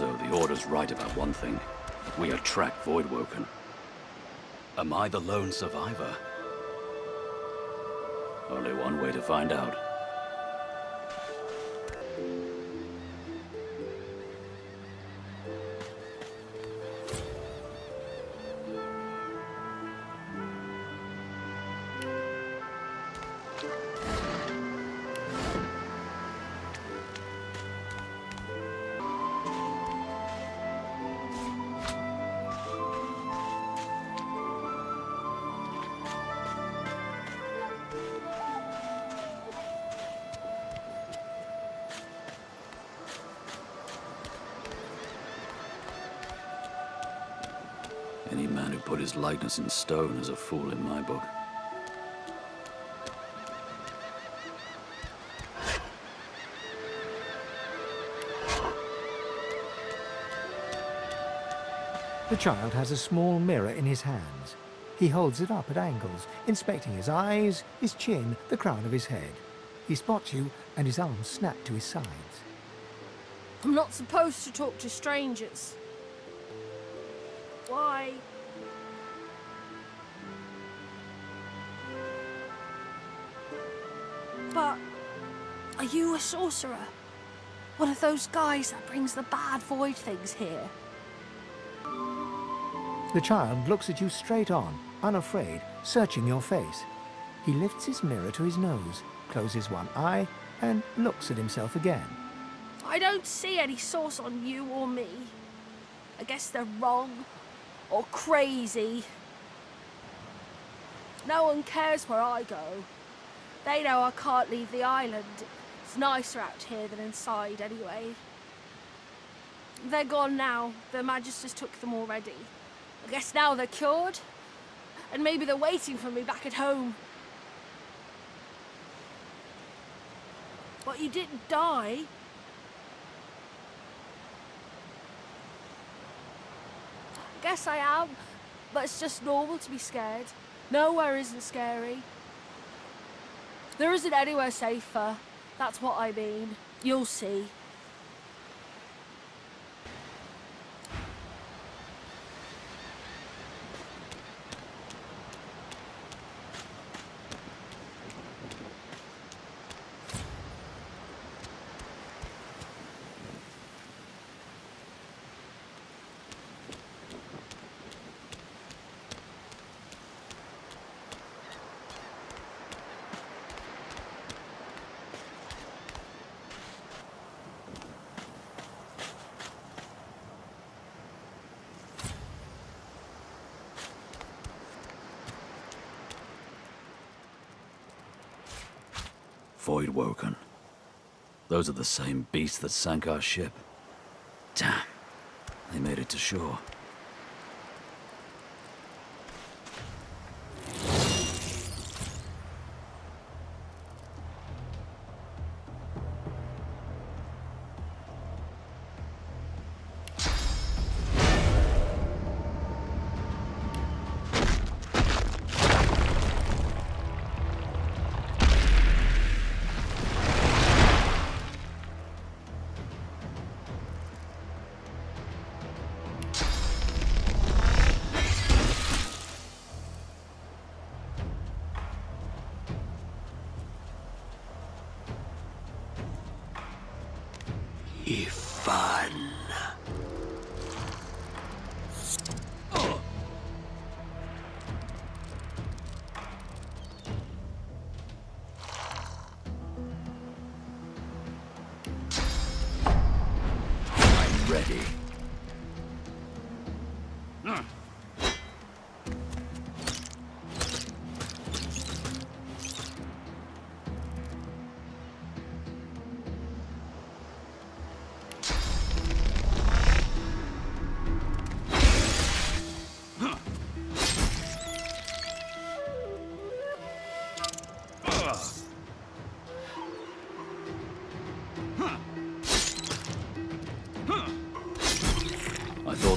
So the Order's right about one thing. We attract Voidwoken. Am I the lone survivor? Only one way to find out. Any man who put his likeness in stone is a fool in my book. The child has a small mirror in his hands. He holds it up at angles, inspecting his eyes, his chin, the crown of his head. He spots you, and his arms snap to his sides. I'm not supposed to talk to strangers. Why? But are you a sorcerer? One of those guys that brings the bad void things here? The child looks at you straight on, unafraid, searching your face. He lifts his mirror to his nose, closes one eye, and looks at himself again. I don't see any source on you or me. I guess they're wrong or crazy. No one cares where I go. They know I can't leave the island. It's nicer out here than inside anyway. They're gone now. The Magisters took them already. I guess now they're cured. And maybe they're waiting for me back at home. But you didn't die. Guess I am, but it's just normal to be scared. Nowhere isn't scary. There isn't anywhere safer. That's what I mean. You'll see. Voidwoken. Those are the same beasts that sank our ship. Damn. They made it to shore.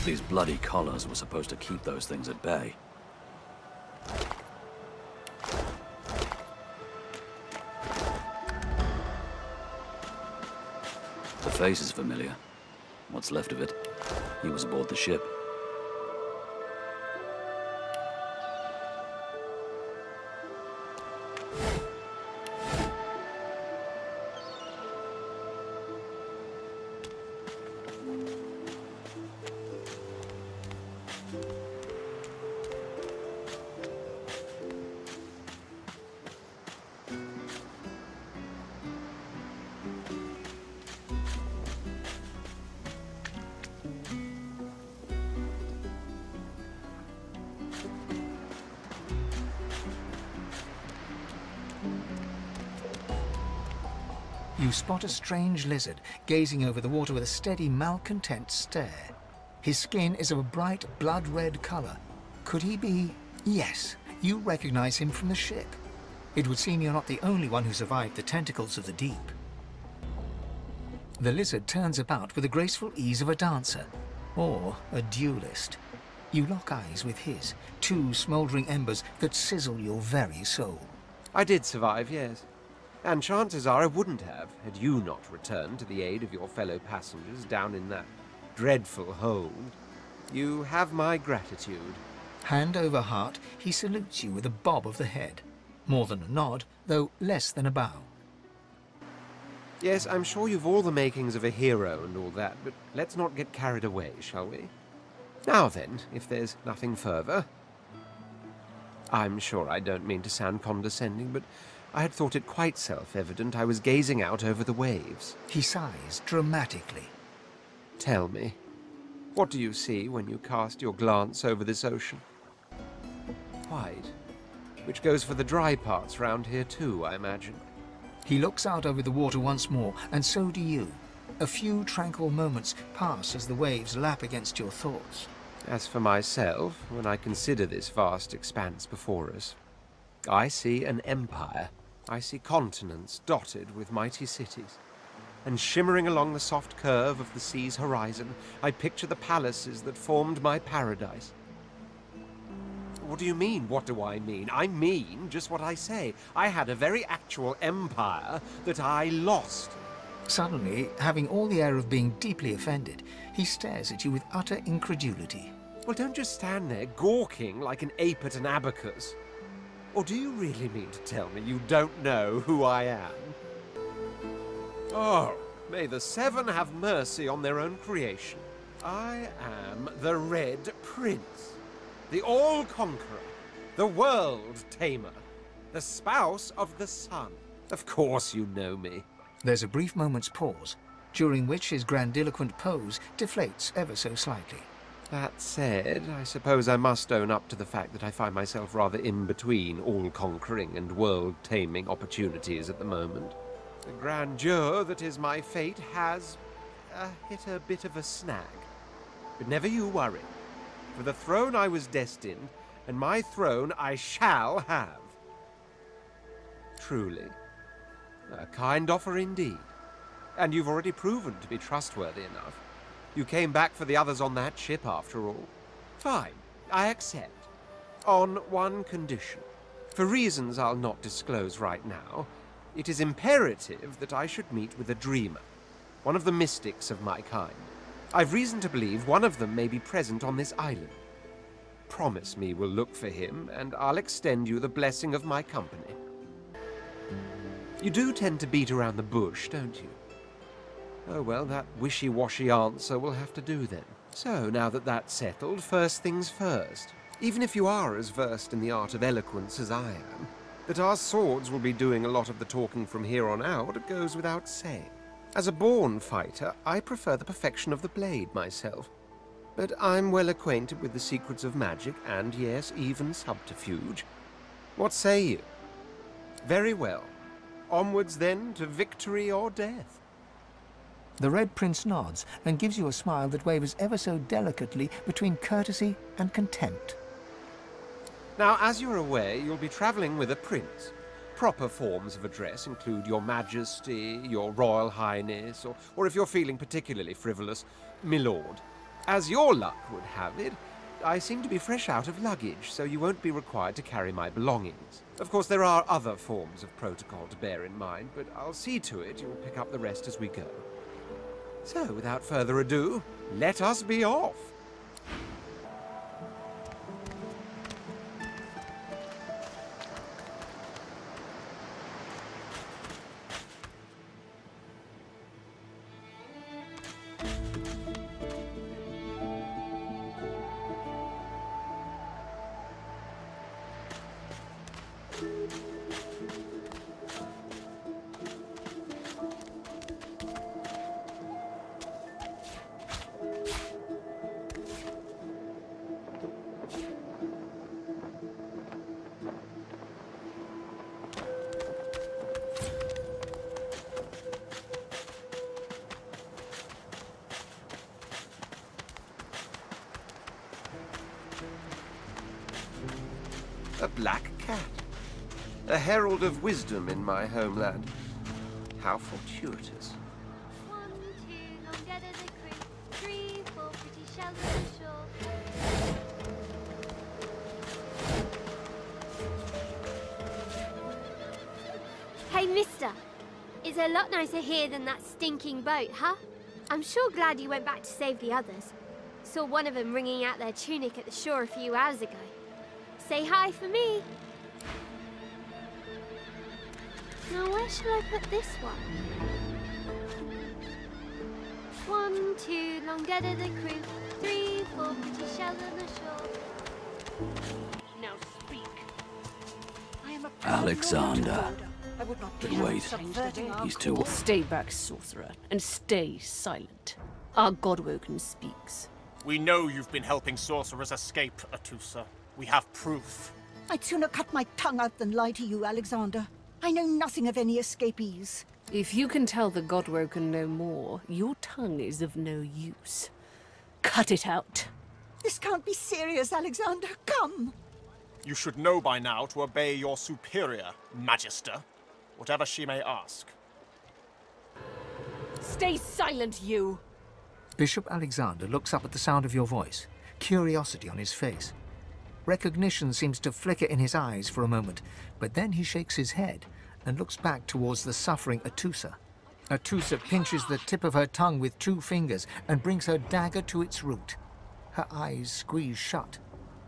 Thought these bloody collars were supposed to keep those things at bay. The face is familiar. What's left of it. He was aboard the ship. Spot a strange lizard gazing over the water with a steady, malcontent stare. His skin is of a bright, blood red color. Could he be. Yes, you recognize him from the ship. It would seem you're not the only one who survived the tentacles of the deep. The lizard turns about with the graceful ease of a dancer, or a duelist. You lock eyes with his, two smouldering embers that sizzle your very soul. I did survive, yes. And chances are I wouldn't have, had you not returned to the aid of your fellow passengers down in that dreadful hold. You have my gratitude. Hand over heart, he salutes you with a bob of the head. More than a nod, though less than a bow. Yes, I'm sure you've all the makings of a hero and all that, but let's not get carried away, shall we? Now then, if there's nothing further. I'm sure I don't mean to sound condescending, but I had thought it quite self-evident I was gazing out over the waves. He sighs dramatically. Tell me, what do you see when you cast your glance over this ocean? White. Which goes for the dry parts round here too, I imagine. He looks out over the water once more, and so do you. A few tranquil moments pass as the waves lap against your thoughts. As for myself, when I consider this vast expanse before us, I see an empire. I see continents dotted with mighty cities. And shimmering along the soft curve of the sea's horizon, I picture the palaces that formed my paradise. What do you mean, what do I mean? I mean just what I say. I had a very actual empire that I lost. Suddenly, having all the air of being deeply offended, he stares at you with utter incredulity. Well, don't just stand there gawking like an ape at an abacus. Or do you really mean to tell me you don't know who I am? Oh, may the Seven have mercy on their own creation. I am the Red Prince, the All-Conqueror, the World Tamer, the spouse of the Sun. Of course you know me. There's a brief moment's pause, during which his grandiloquent pose deflates ever so slightly. That said, I suppose I must own up to the fact that I find myself rather in between all-conquering and world-taming opportunities at the moment. The grandeur that is my fate has uh, hit a bit of a snag. But never you worry. For the throne I was destined, and my throne I shall have. Truly. A kind offer indeed. And you've already proven to be trustworthy enough. You came back for the others on that ship, after all. Fine, I accept. On one condition. For reasons I'll not disclose right now, it is imperative that I should meet with a dreamer, one of the mystics of my kind. I've reason to believe one of them may be present on this island. Promise me we'll look for him, and I'll extend you the blessing of my company. You do tend to beat around the bush, don't you? Oh well, that wishy-washy answer will have to do then. So, now that that's settled, first things first. Even if you are as versed in the art of eloquence as I am, that our swords will be doing a lot of the talking from here on out goes without saying. As a born fighter, I prefer the perfection of the blade myself. But I'm well acquainted with the secrets of magic and, yes, even subterfuge. What say you? Very well. Onwards then to victory or death. The Red Prince nods and gives you a smile that wavers ever so delicately between courtesy and contempt. Now, as you're aware, you'll be travelling with a prince. Proper forms of address include Your Majesty, Your Royal Highness, or, or if you're feeling particularly frivolous, Milord. As your luck would have it, I seem to be fresh out of luggage, so you won't be required to carry my belongings. Of course, there are other forms of protocol to bear in mind, but I'll see to it you'll pick up the rest as we go. So, without further ado, let us be off. A black cat. A herald of wisdom in my homeland. How fortuitous. Hey, mister. It's a lot nicer here than that stinking boat, huh? I'm sure glad you went back to save the others. Saw one of them wringing out their tunic at the shore a few hours ago. Say hi for me. Now, where shall I put this one? One, two, long dead of the crew. Three, four, pretty shells on the shore. Now speak. I am a Alexandar. I would not But wait, he's too cause. Stay back, sorcerer, and stay silent. Our Godwoken speaks. We know you've been helping sorcerers escape, Atusa. We have proof. I'd sooner cut my tongue out than lie to you, Alexandar. I know nothing of any escapees. If you can tell the Godwoken no more, your tongue is of no use. Cut it out. This can't be serious, Alexandar. Come! You should know by now to obey your superior, Magister, whatever she may ask. Stay silent, you! Bishop Alexandar looks up at the sound of your voice, curiosity on his face. Recognition seems to flicker in his eyes for a moment, but then he shakes his head and looks back towards the suffering Atusa. Atusa pinches the tip of her tongue with two fingers and brings her dagger to its root. Her eyes squeeze shut.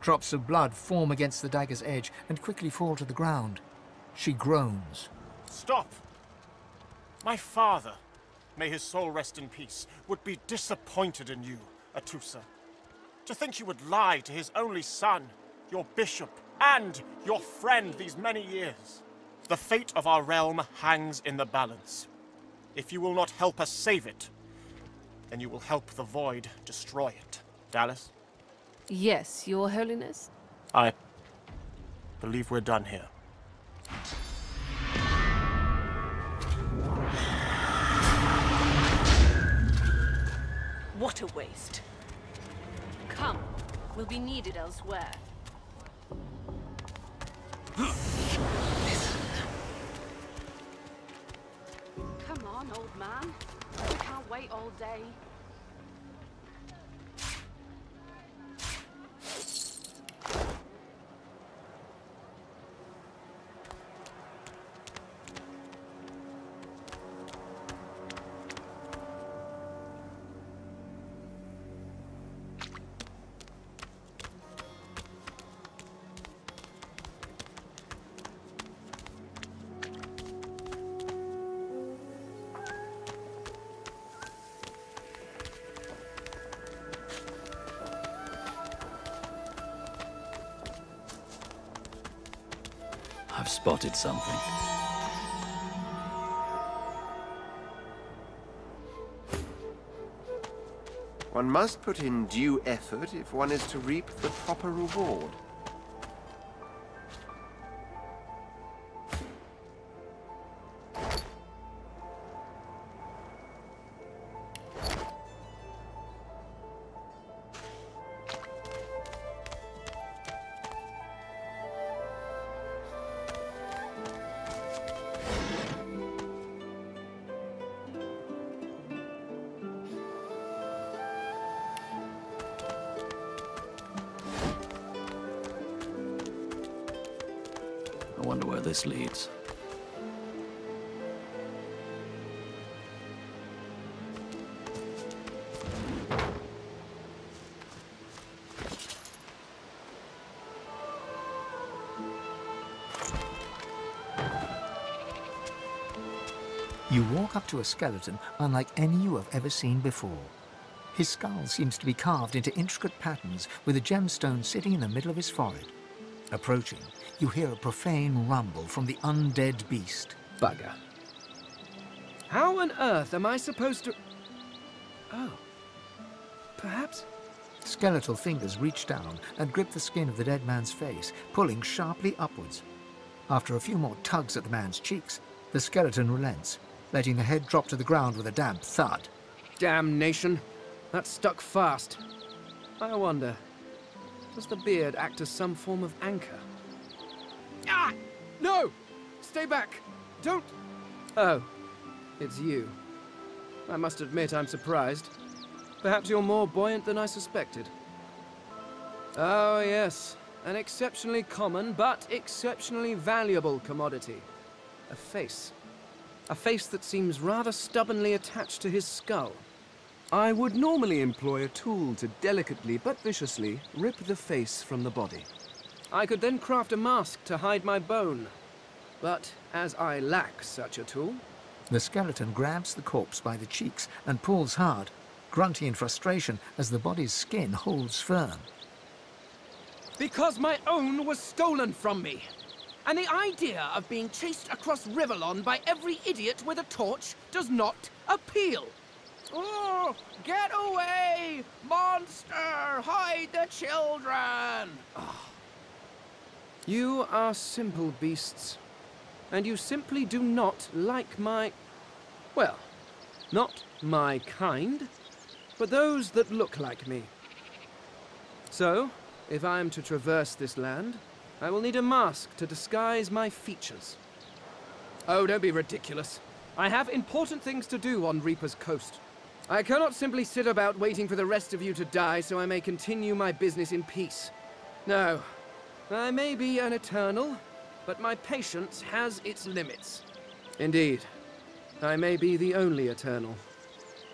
Drops of blood form against the dagger's edge and quickly fall to the ground. She groans. Stop! My father, may his soul rest in peace, would be disappointed in you, Atusa. To think you would lie to his only son, your bishop, and your friend these many years. The fate of our realm hangs in the balance. If you will not help us save it, then you will help the Void destroy it. Dallis, Yes, your holiness? I believe we're done here. What a waste. Come, we'll be needed elsewhere. Come on, old man. We can't wait all day. Spotted something. One must put in due effort if one is to reap the proper reward. this leads. You walk up to a skeleton unlike any you have ever seen before. His skull seems to be carved into intricate patterns with a gemstone sitting in the middle of his forehead. Approaching, you hear a profane rumble from the undead beast. Bugger. How on earth am I supposed to... Oh. Perhaps... Skeletal fingers reach down and grip the skin of the dead man's face, pulling sharply upwards. After a few more tugs at the man's cheeks, the skeleton relents, letting the head drop to the ground with a damp thud. Damnation. That stuck fast. I wonder, does the beard act as some form of anchor? Ah! No! Stay back! Don't... Oh, it's you. I must admit I'm surprised. Perhaps you're more buoyant than I suspected. Oh, yes. An exceptionally common, but exceptionally valuable commodity. A face. A face that seems rather stubbornly attached to his skull. I would normally employ a tool to delicately but viciously rip the face from the body. I could then craft a mask to hide my bone. But as I lack such a tool... The skeleton grabs the corpse by the cheeks and pulls hard, grunting in frustration as the body's skin holds firm. Because my own was stolen from me. And the idea of being chased across Rivellon by every idiot with a torch does not appeal. Oh, get away! Monster! Hide the children! Oh. You are simple beasts. And you simply do not like my... Well, not my kind, but those that look like me. So, if I am to traverse this land, I will need a mask to disguise my features. Oh, don't be ridiculous. I have important things to do on Reaper's Coast. I cannot simply sit about waiting for the rest of you to die so I may continue my business in peace. No. I may be an eternal, but my patience has its limits. Indeed. I may be the only eternal.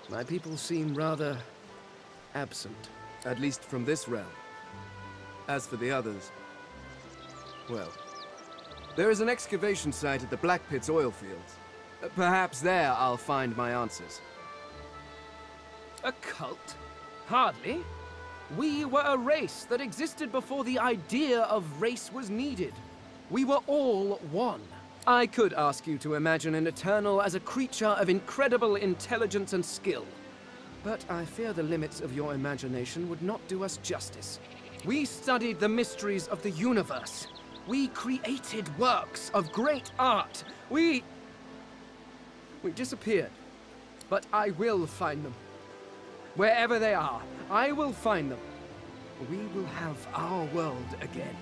My people seem rather... absent. At least from this realm. As for the others... Well... There is an excavation site at the Black Pits oil fields. Perhaps there I'll find my answers. A cult? Hardly. We were a race that existed before the idea of race was needed. We were all one. I could ask you to imagine an Eternal as a creature of incredible intelligence and skill. But I fear the limits of your imagination would not do us justice. We studied the mysteries of the universe. We created works of great art. We... We disappeared. But I will find them. Wherever they are, I will find them. We will have our world again.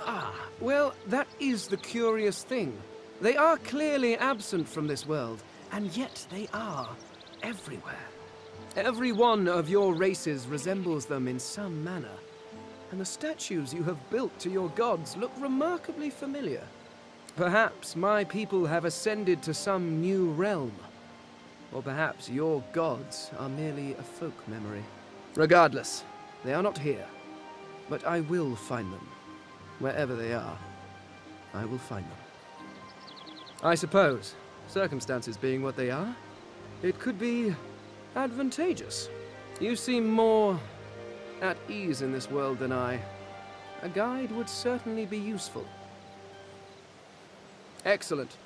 Ah, well, that is the curious thing. They are clearly absent from this world, and yet they are everywhere. Every one of your races resembles them in some manner, and the statues you have built to your gods look remarkably familiar. Perhaps my people have ascended to some new realm. Or perhaps your gods are merely a folk memory. Regardless, they are not here. But I will find them. Wherever they are, I will find them. I suppose, circumstances being what they are, it could be advantageous. You seem more at ease in this world than I. A guide would certainly be useful. Excellent.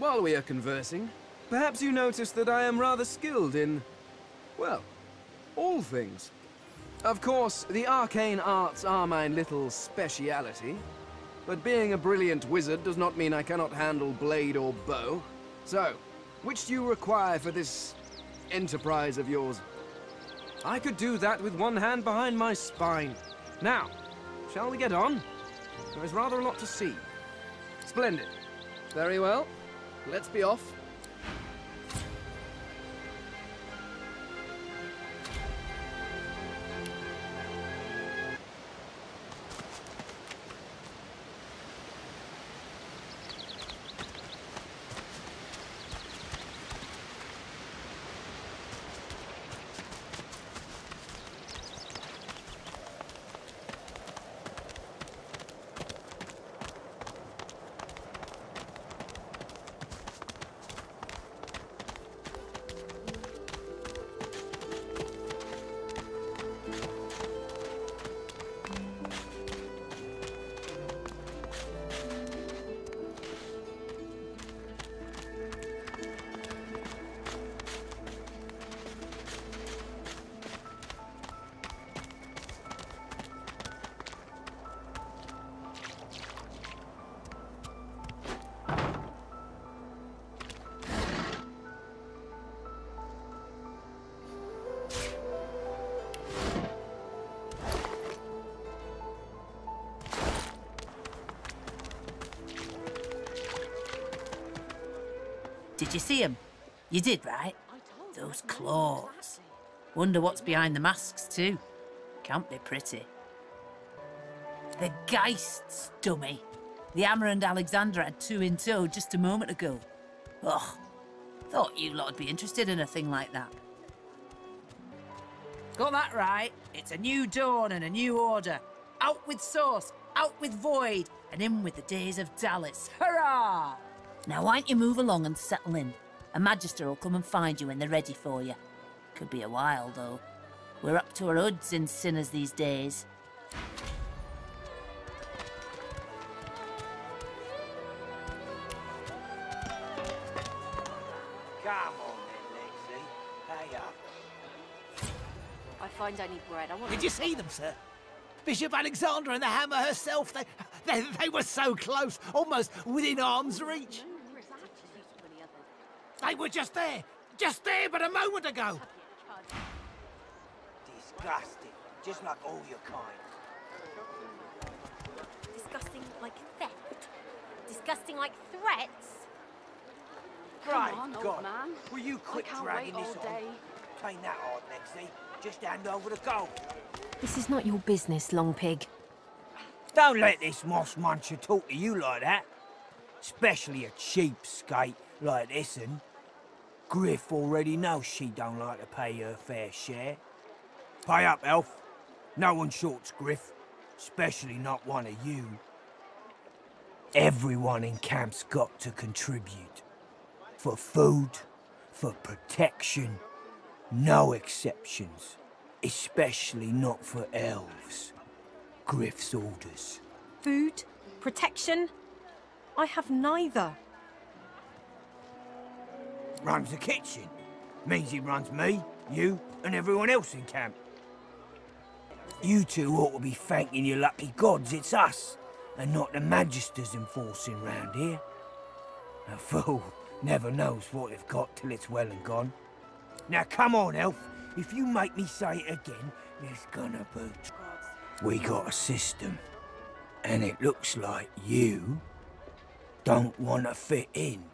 While we are conversing, perhaps you notice that I am rather skilled in, well, all things. Of course, the arcane arts are my little speciality, but being a brilliant wizard does not mean I cannot handle blade or bow. So, which do you require for this enterprise of yours? I could do that with one hand behind my spine. Now, shall we get on? There is rather a lot to see. Splendid. Very well. Let's be off. Did you see see 'em? You did, right? Those claws. Wonder what's behind the masks, too. Can't be pretty. The Geists, dummy. The Hammer and Alexandra had two in tow just a moment ago. Ugh. Thought you lot would be interested in a thing like that. Got that right. It's a new dawn and a new order. Out with Source, out with Void, and in with the days of Dallis. Hurrah! Now, why don't you move along and settle in? A Magister will come and find you when they're ready for you. Could be a while, though. We're up to our hoods in sinners these days. Come on then, Lexi. Pay up. I find only bread. I want Did you see them, sir? Bishop Alexandar and the hammer herself, they, they, they were so close, almost within arm's reach. They were just there, just there but a moment ago. Disgusting. Just like all your kind. Disgusting like theft? Disgusting like threats? Come Great on, old man. Will you I quit dragging this all day. on? Ain't that hard, Lexi. Just hand over the gold. This is not your business, Long Pig. Don't let this moss muncher talk to you like that. Especially a cheapskate like this one. Griff already knows she don't like to pay her fair share. Pay up, Elf. No one shorts Griff. Especially not one of you. Everyone in camp's got to contribute. For food, for protection, no exceptions. Especially not for elves. Griff's orders. Food? Protection? I have neither. Runs the kitchen. Means he runs me, you, and everyone else in camp. You two ought to be thanking your lucky gods it's us, and not the Magisters enforcing round here. A fool never knows what they've got till it's well and gone. Now come on, Elf. If you make me say it again, there's gonna be... We got a system. And it looks like you don't want to fit in.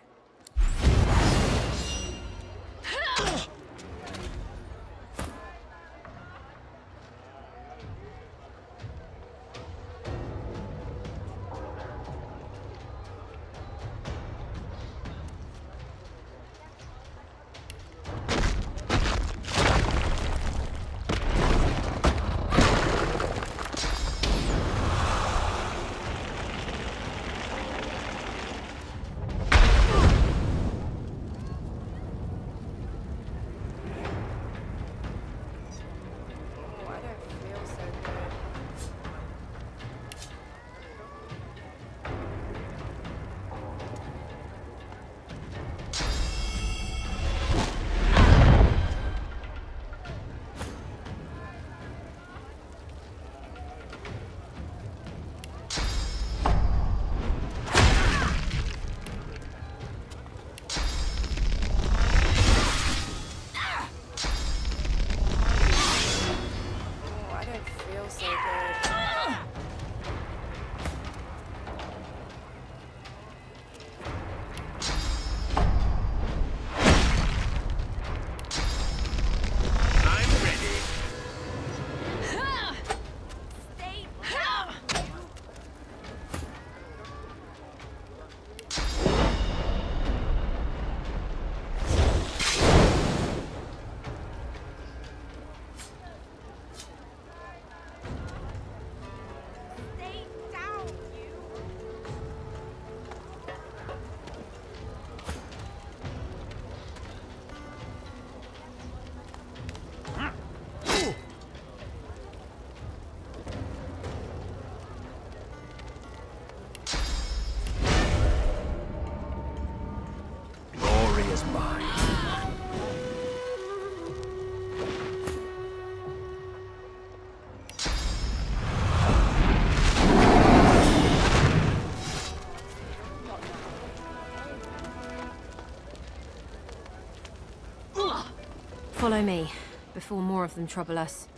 Follow me, before more of them trouble us.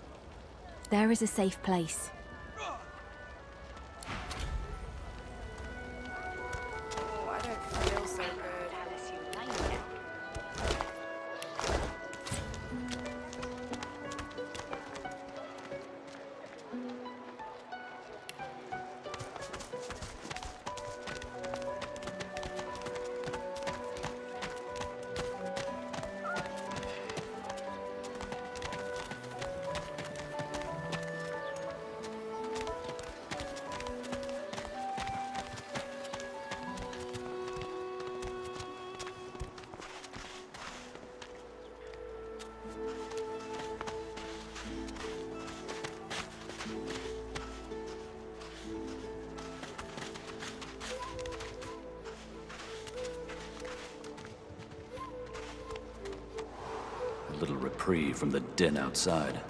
There is a safe place. Reprieve from the din outside.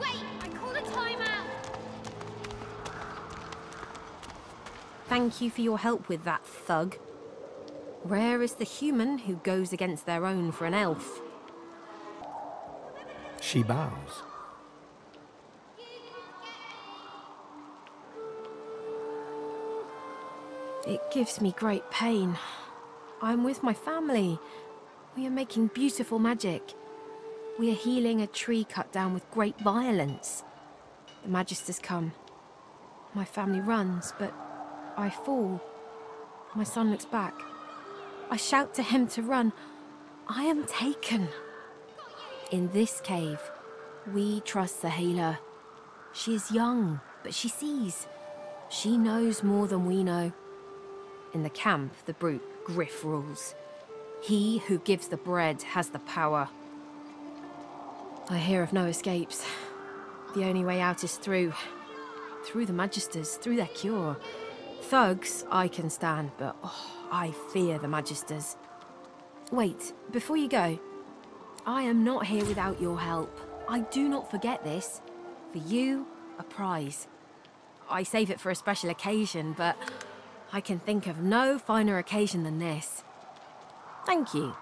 Wait, I called a timeout. Thank you for your help with that, thug. Rare is the human who goes against their own for an elf. She bows. It gives me great pain. I'm with my family. We are making beautiful magic. We are healing a tree cut down with great violence. The Magisters come. My family runs, but I fall. My son looks back. I shout to him to run. I am taken. In this cave, we trust the healer. She is young, but she sees. She knows more than we know. In the camp, the brute Griff rules. He who gives the bread has the power. I hear of no escapes. The only way out is through. Through the Magisters, through their cure. Thugs, I can stand, but oh, I fear the Magisters. Wait, before you go, I am not here without your help. I do not forget this. For you, a prize. I save it for a special occasion, but I can think of no finer occasion than this. Thank you.